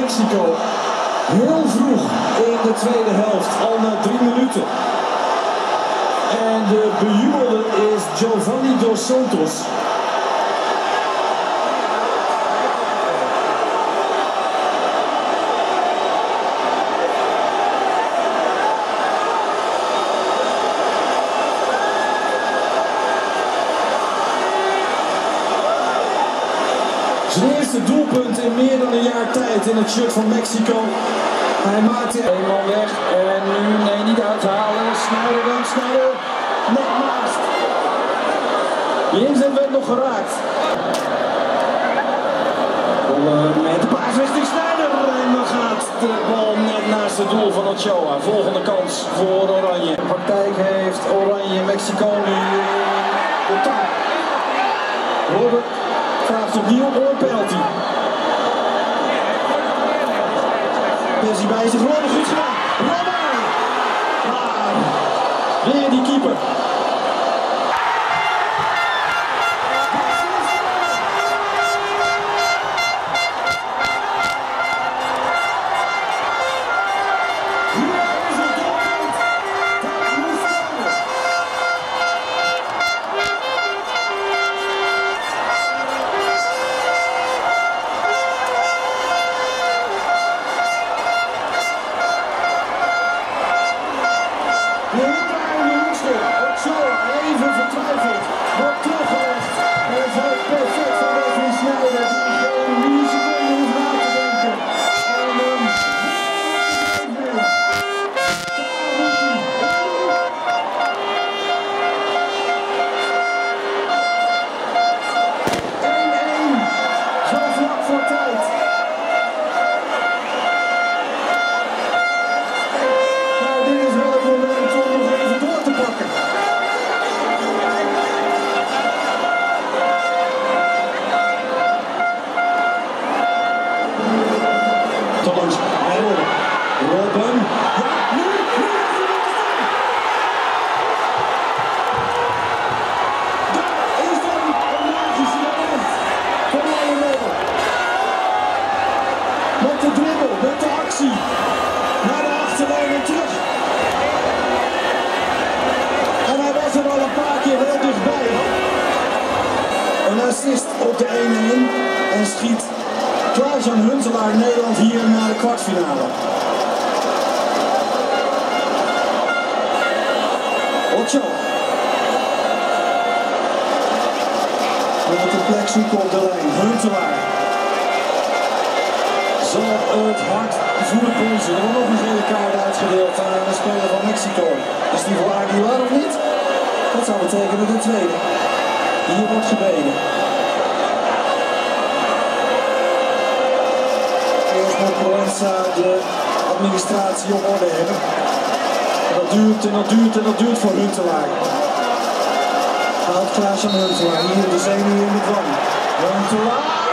Mexico. Heel vroeg in de tweede helft, al na drie minuten. En de bejubelde is Giovanni dos Santos. Zijn eerste doelpunt in meer dan een jaar tijd in het shirt van Mexico. Hij maakte een man weg en nu, nee, niet uithalen. Snijder dan, Snijder, net naast. Inzet werd nog geraakt. Bal, Met de paas richting Snijder en dan gaat de bal net naast het doel van Ochoa. Volgende kans voor Oranje. De praktijk heeft Oranje Mexico nu de tang. Robert vraagt opnieuw om een penalty. Persie bij zich, Robben goed gedaan. Robben! Ah, weer die keeper. defesa. Botou Met de dribbel, met de actie. Naar de achterlijn en terug. En hij was er al een paar keer heel dichtbij. Een assist op de 1-1 en schiet Klaas-Jan Huntelaar Nederland hier naar de kwartfinale. Ocho. Met een plek zoeken op de lijn. Huntelaar zal het hart voelen polsen. Er nog een gele kaart uitgedeeld aan de speler van Mexico. Is die voor Aguilar of niet? Dat zou betekenen de tweede. Hier wordt gebeden. Eerst moet Proenza de administratie op orde hebben. En dat duurt en dat duurt en dat duurt voor Huntelaar. Haalt Klaas aan Huntelaar. Hier de zenuw in de dwang. Huntelaar.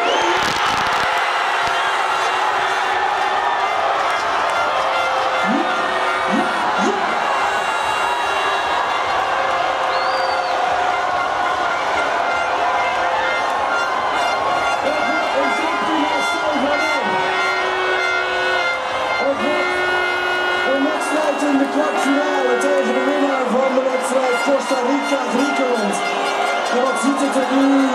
Kwartfinale tegen de winnaar van de wedstrijd Costa Rica Griekenland. En wat ziet het er nu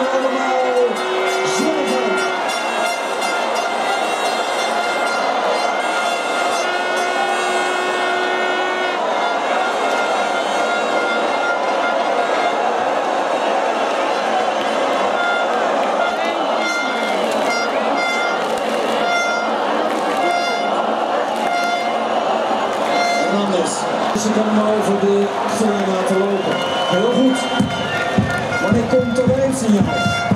Hernandez. Ze kan hem over de streep laten lopen. Heel goed. Wanneer komt er een signaal?